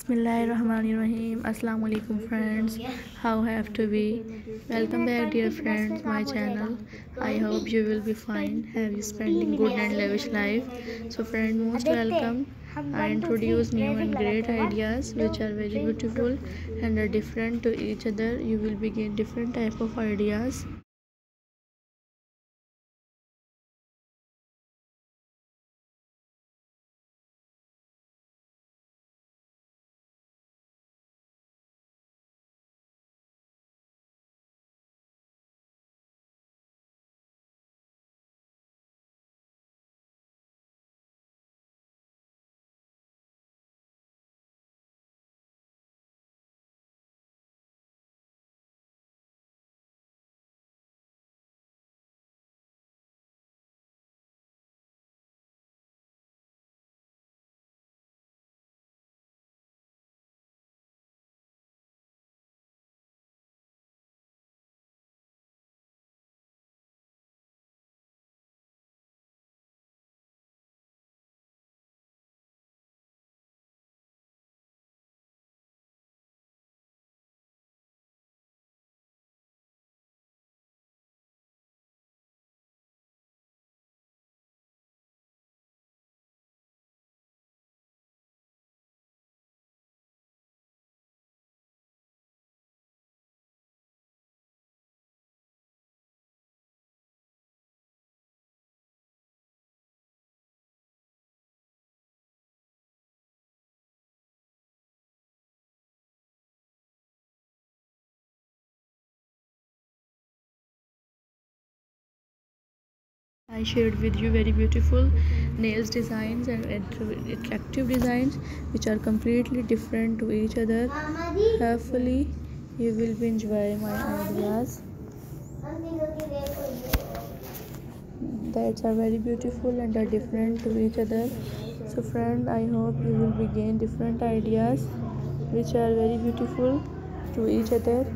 Bismillahirrahmanirrahim. Assalamu alaikum friends. How have to be? Welcome back dear friends my channel. I hope you will be fine. Have you spending good and lavish life? So friend most welcome. I introduce new and great ideas which are very beautiful and are different to each other. You will begin different type of ideas. I shared with you very beautiful nails designs and attractive designs which are completely different to each other. Hopefully you will be enjoy my ideas. That are very beautiful and are different to each other. So friend I hope you will be gain different ideas which are very beautiful to each other.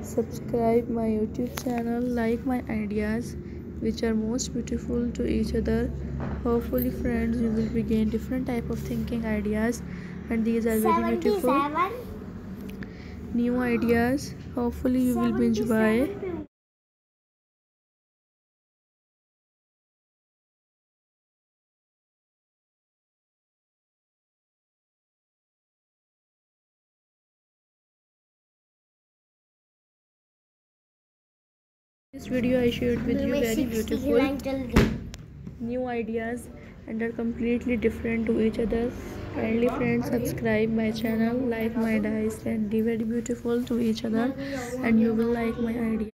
Subscribe my YouTube channel, like my ideas which are most beautiful to each other. Hopefully friends you will begin different type of thinking ideas. And these are very beautiful. New ideas. Hopefully you will enjoy this video i shared with you very beautiful new ideas and are completely different to each other. Kindly friends subscribe my channel like my dice and be very beautiful to each other. And you will like my idea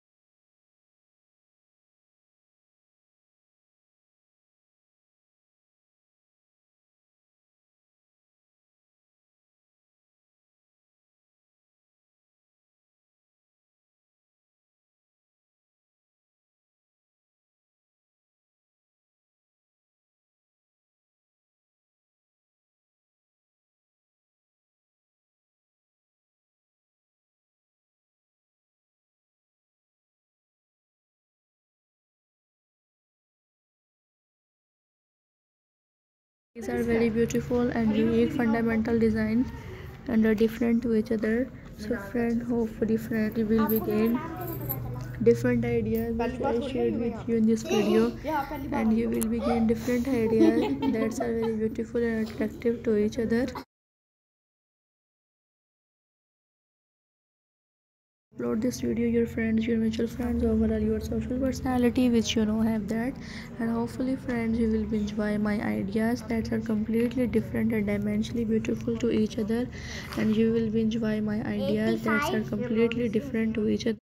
these are very beautiful and unique fundamental designs and are different to each other. So friend hopefully friend will be gain different ideas which i shared with you in this video. And you will be gain different ideas that are very beautiful and attractive to each other upload this video your friends your mutual friends overall your social personality which you know have that. And hopefully friends you will enjoy my ideas that are completely different and dimensionally beautiful to each other. And you will enjoy my ideas that are completely different to each other